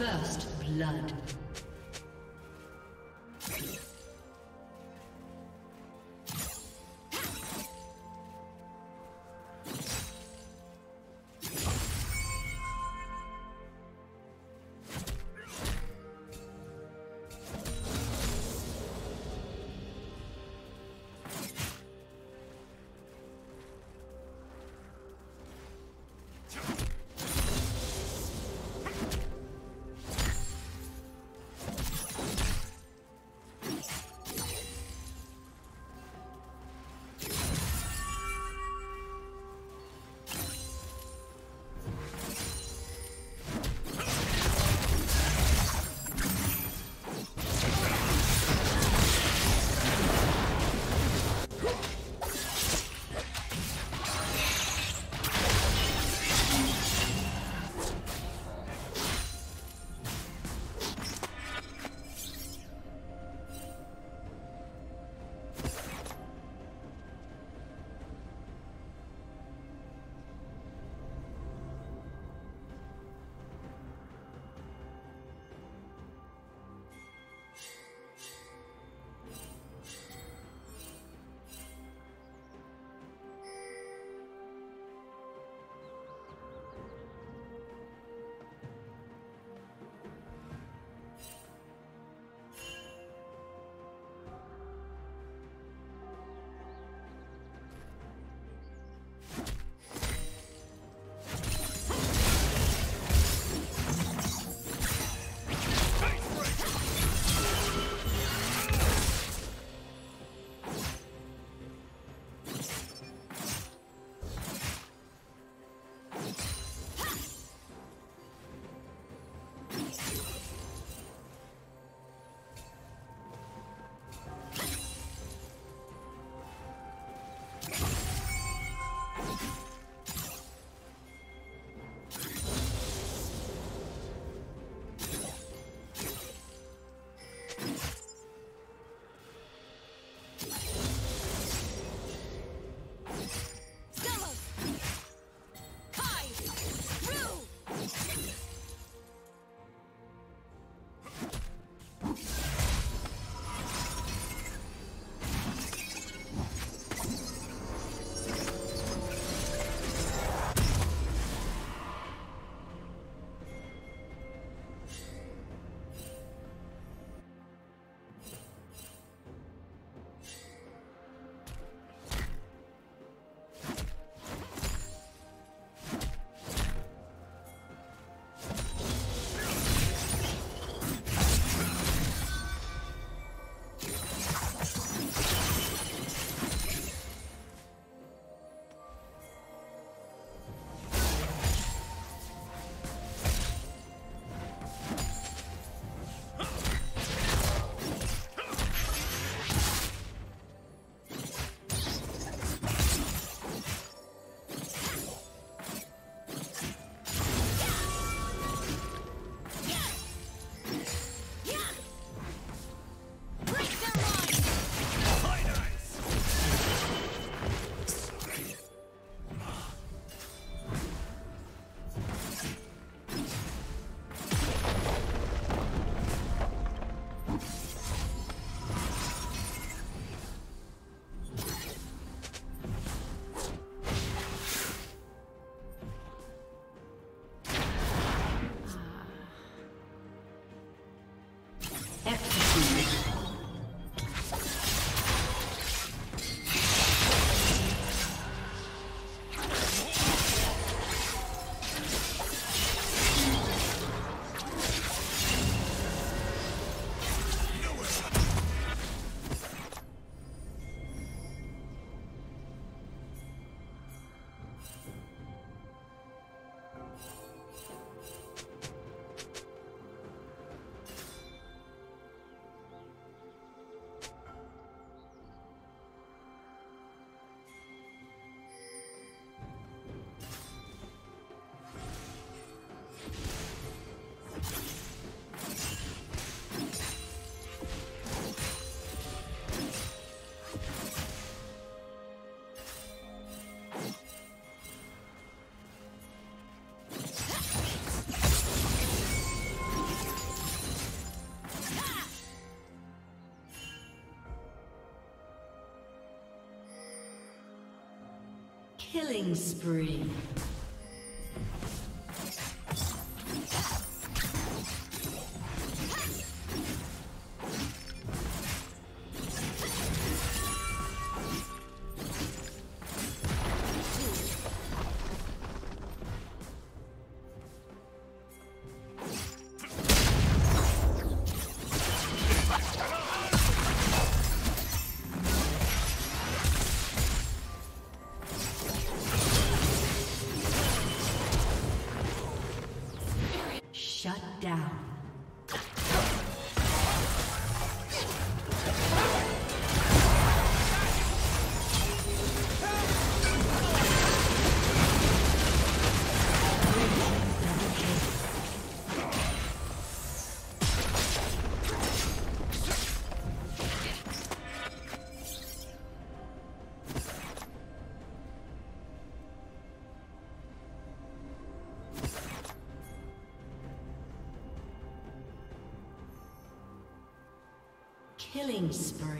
First blood. Killing spree. Shut down. Killing spree.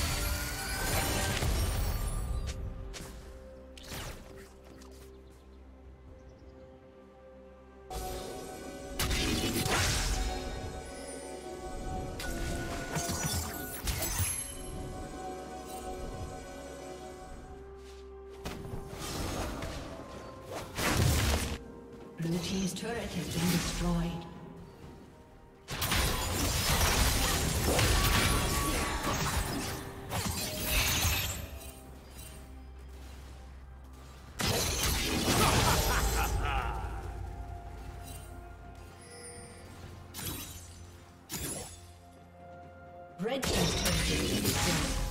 Red Team's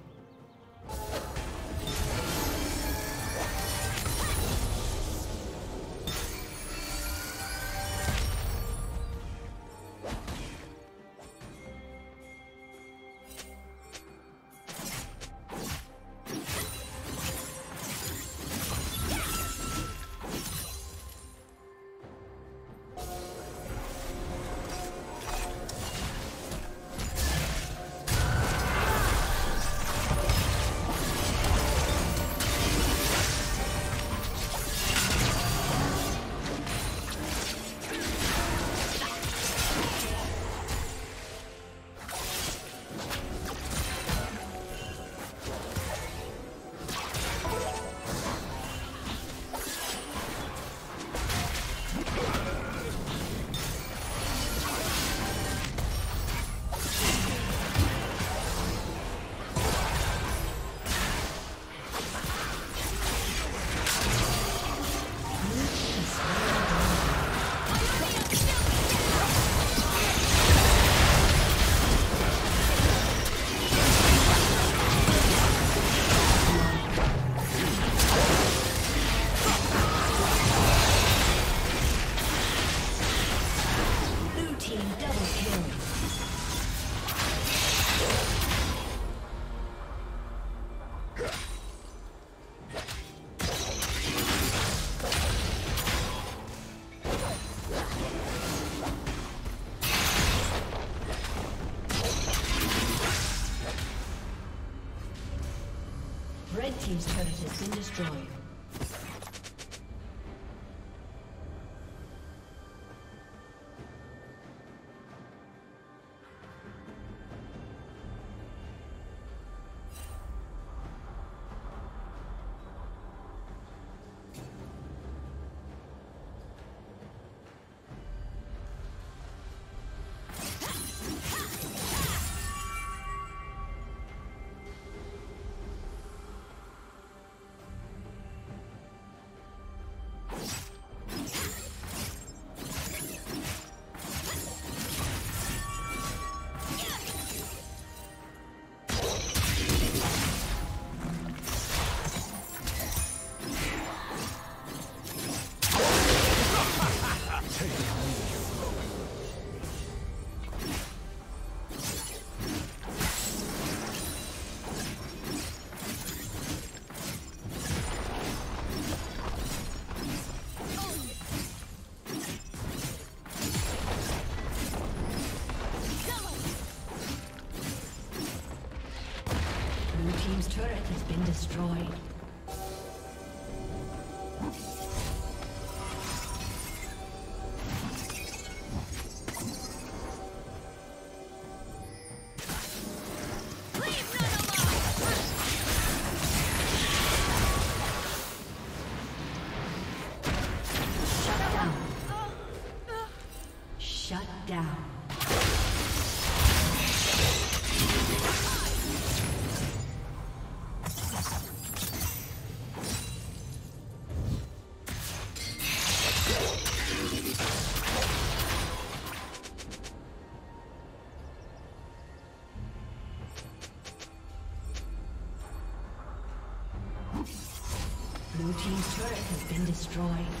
Destroyed.